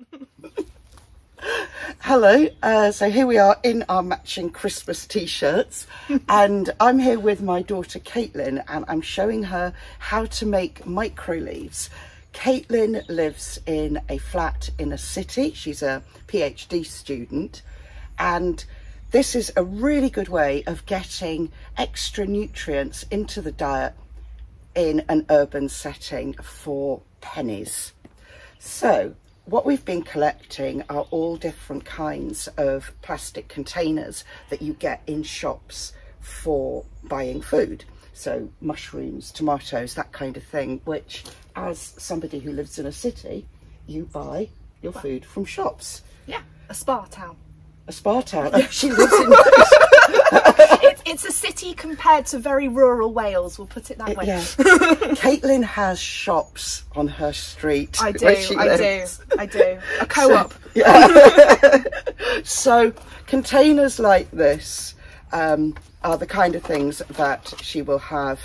Hello, uh, so here we are in our matching Christmas t-shirts and I'm here with my daughter Caitlin and I'm showing her how to make micro leaves. Caitlin lives in a flat in a city, she's a PhD student and this is a really good way of getting extra nutrients into the diet in an urban setting for pennies. So what we've been collecting are all different kinds of plastic containers that you get in shops for buying food. So mushrooms, tomatoes, that kind of thing, which as somebody who lives in a city, you buy your food from shops. Yeah, a spa town. A spa town. she lives in it's, it's a city compared to very rural Wales, we'll put it that way. Yeah. Caitlin has shops on her street. I do, I lives. do, I do. A co-op. So containers like this um, are the kind of things that she will have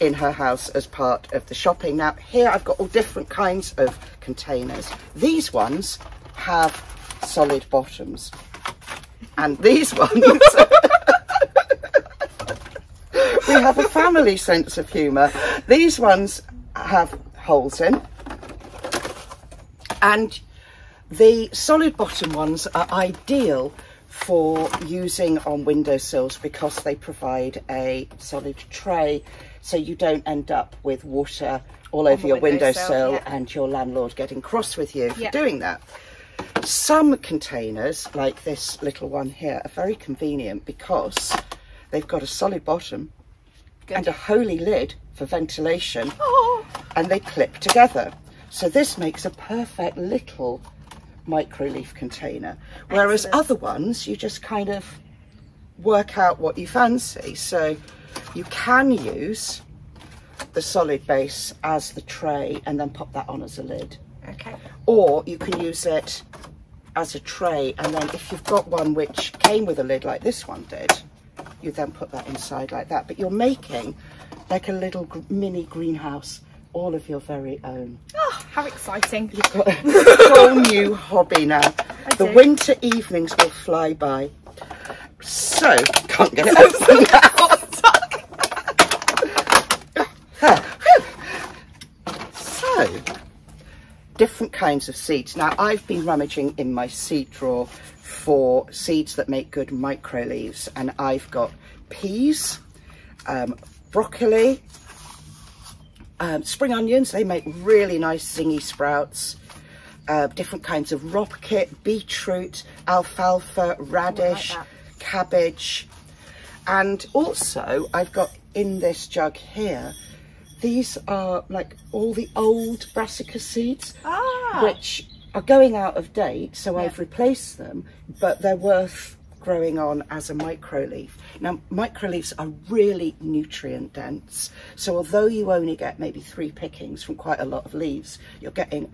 in her house as part of the shopping. Now here I've got all different kinds of containers. These ones have solid bottoms and these ones we have a family sense of humour. These ones have holes in and the solid bottom ones are ideal for using on windowsills because they provide a solid tray so you don't end up with water all over your windowsill, windowsill yeah. and your landlord getting cross with you for Yeah. doing that. Some containers, like this little one here, are very convenient because they've got a solid bottom Good. and a holy lid for ventilation Oh, and they clip together. So this makes a perfect little micro leaf container. Whereas Excellent. other ones, you just kind of work out what you fancy. So you can use the solid base as the tray and then pop that on as a lid. okay. Or you can use it as a tray and then if you've got one which came with a lid like this one did, you then put that inside like that. But you're making like a little gr- mini greenhouse all of your very own. Oh, how exciting. You've got a whole new hobby now. the do. winter evenings will fly by. So, can't get it open now. So, different kinds of seeds. Now, I've been rummaging in my seed drawer for seeds that make good micro leaves, and I've got peas, um, broccoli, um, spring onions. They make really nice zingy sprouts. Uh, different kinds of rocket, beetroot, alfalfa, radish, that. cabbage, and also I've got in this jug here. These are like all the old brassica seeds Ah, which are going out of date, so Yeah. I've replaced them, but they're worth growing on as a micro leaf. Now, micro leaves are really nutrient dense, so although you only get maybe three pickings from quite a lot of leaves, you're getting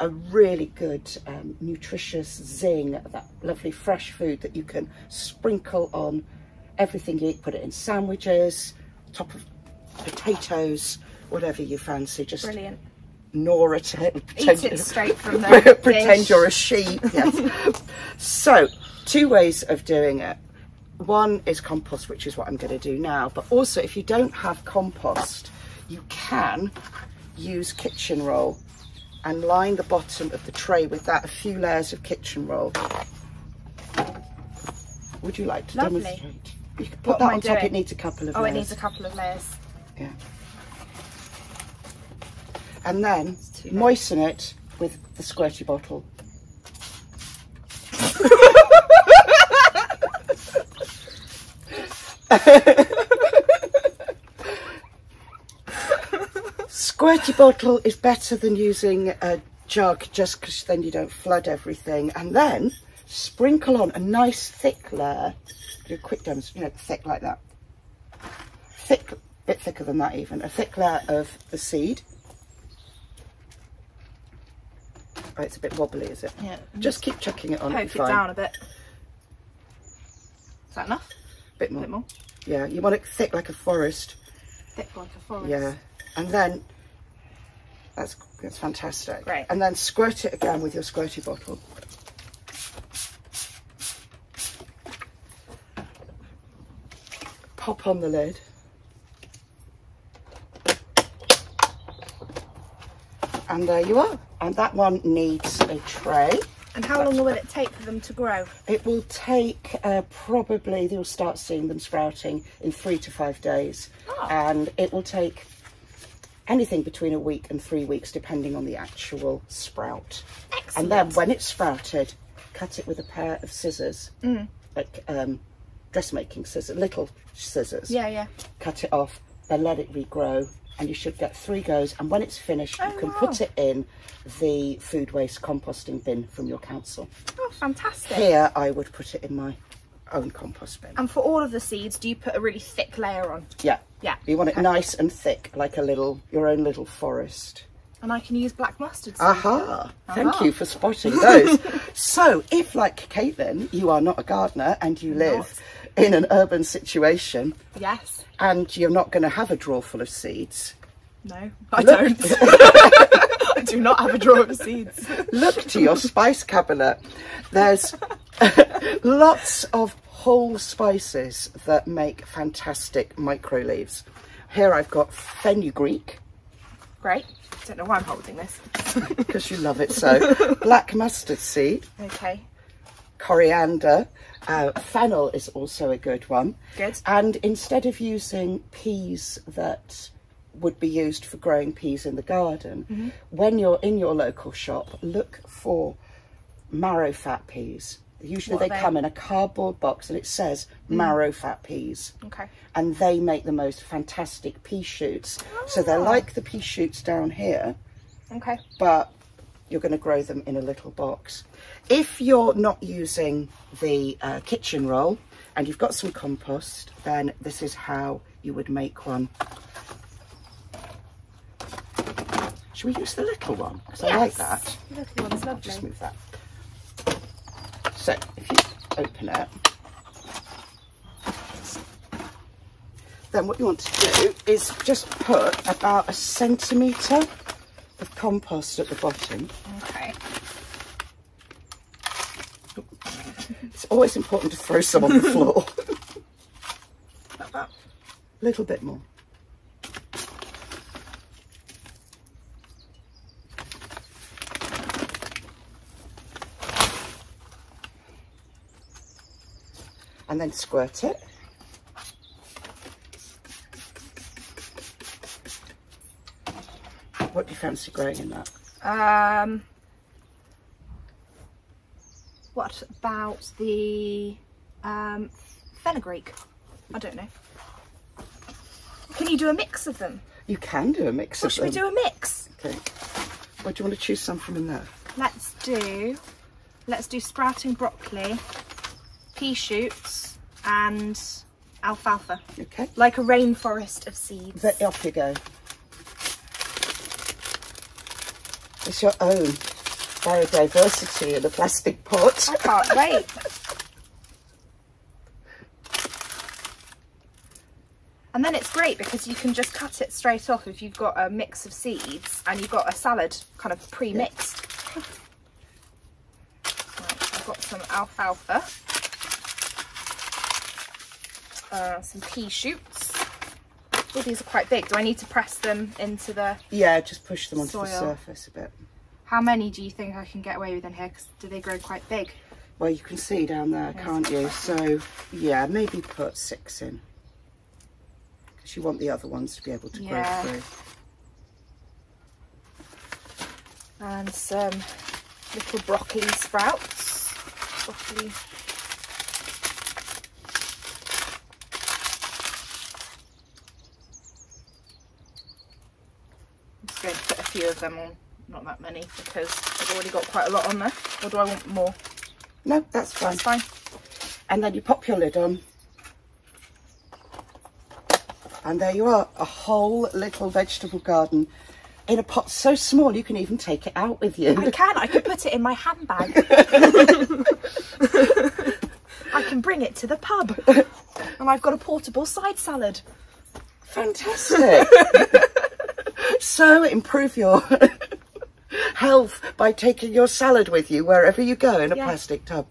a really good um, nutritious zing, that lovely fresh food that you can sprinkle on everything you eat, put it in sandwiches, top of potatoes, whatever you fancy, just brilliant. gnaw at it. Eat pretend- it straight from the pretend dish. you're a sheep. Yes. so, two ways of doing it. One is compost, which is what I'm going to do now. But also, if you don't have compost, you can use kitchen roll and line the bottom of the tray with that, a few layers of kitchen roll. Would you like to Lovely. demonstrate? You can put What that on top. doing? It needs a couple of Oh, it needs a couple of layers. Yeah. And then moisten it with the squirty bottle. squirty bottle is better than using a jug just because then you don't flood everything. And then sprinkle on a nice thick layer. Do a quick demonstration, you know, thick like that thick, bit thicker than that even, a thick layer of the seed. Oh, it's a bit wobbly, is it? Yeah. Just keep chucking it on. Poke it down a bit. Is that enough? Bit A more. bit more. Yeah, you want it thick like a forest. Thick like a forest. Yeah, and then That's that's fantastic. Great. And then squirt it again with your squirty bottle. Pop on the lid. And there you are. And that one needs a tray. And how long will it take for them to grow? It will take uh, probably, you'll start seeing them sprouting in three to five days. Oh. And it will take anything between a week and three weeks, depending on the actual sprout. Excellent. And then when it's sprouted, cut it with a pair of scissors, Mm. like um, dressmaking scissors, little scissors. Yeah, yeah. Cut it off, then let it regrow. And you should get three goes. And when it's finished, Oh, you can wow. put it in the food waste composting bin from your council. Oh, fantastic. Here, I would put it in my own compost bin. And for all of the seeds, do you put a really thick layer on? Yeah. Yeah. You want it nice and thick, like a little, your own little forest. And I can use black mustard. Aha! Thank Aha. you for spotting those. so, if like Caitlin, you are not a gardener and you live in an urban situation Yes. and you're not going to have a drawer full of seeds, No, I Look. don't. I do not have a drawer of seeds. look to your spice cabinet. There's lots of whole spices that make fantastic micro leaves. Here I've got fenugreek. Great. Don't know why I'm holding this. because you love it so. Black mustard seed, Okay. Coriander, uh, fennel is also a good one. Good. And instead of using peas that would be used for growing peas in the garden, Mm-hmm. when you're in your local shop, look for marrow fat peas. Usually they they? come in a cardboard box and it says marrow fat peas. Okay. And they make the most fantastic pea shoots. So they're Ah. like the pea shoots down here, Okay. but you're going to grow them in a little box. If you're not using the uh, kitchen roll and you've got some compost, then this is how you would make one. Should we use the little one? Because I like that. The little one's lovely. Just move that. So if you open it, then what you want to do is just put about a centimetre of compost at the bottom. Okay. It's always important to throw some on the floor. A little bit more. And then squirt it. What do you fancy growing in that? Um. What about the um, fenugreek? I don't know. Can you do a mix of them? You can do a mix Or of should we do a mix? Okay. Well, do you want to choose some from in there? Let's do. Let's do sprouting broccoli, pea shoots, and alfalfa. Okay. Like a rainforest of seeds. But off you go. It's your own biodiversity in a plastic pot. I can't wait. And then it's great because you can just cut it straight off if you've got a mix of seeds and you've got a salad kind of pre-mixed. Right, I've got some alfalfa, uh, some pea shoots. Oh, these are quite big. Do I need to press them into the... Yeah, just push them onto the surface a bit. How many do you think I can get away with in here? Because do they grow quite big? Well, you can see down there, can't you? So, yeah, maybe put six in. Because you want the other ones to be able to Yeah. grow through. and some little broccoli sprouts. Broccoli. I'm just going to put a few of them on, not that many, because I've already got quite a lot on there. Or do I want more? No, that's fine. That's fine. And then you pop your lid on. And there you are, a whole little vegetable garden in a pot so small you can even take it out with you. I can, I can put it in my handbag. I can bring it to the pub. And I've got a portable side salad. Fantastic. so improve your health by taking your salad with you wherever you go in a Yeah. plastic tub.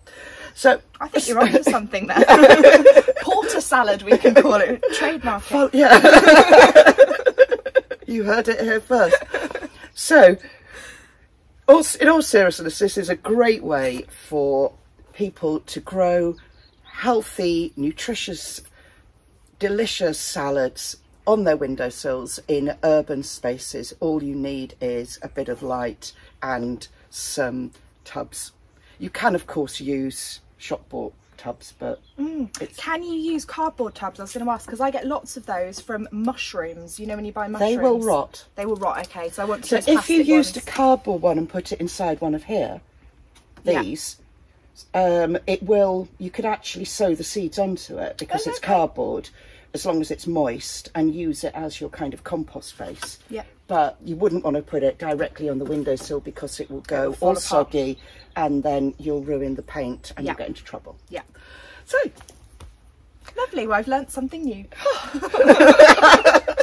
So I think you're onto something there. Porter salad, we can call it. Trademark. Well, yeah. you heard it here first. So, all, in all seriousness, this is a great way for people to grow healthy, nutritious, delicious salads on their windowsills in urban spaces. All you need is a bit of light and some tubs. You can, of course, use shop bought tubs, but mm. it's Can you use cardboard tubs? I was going to ask because I get lots of those from mushrooms. You know when you buy mushrooms, they will rot. They will rot. Okay, so I want to So if you used ones. a cardboard one and put it inside one of here, these, um, it will. You could actually sow the seeds onto it because Oh, it's okay. cardboard, as long as it's moist, and use it as your kind of compost base. Yeah. But you wouldn't want to put it directly on the windowsill because it will go fall all apart. soggy, and then you'll ruin the paint and Yeah. you'll get into trouble. yeah, So lovely. Well, I've learnt something new.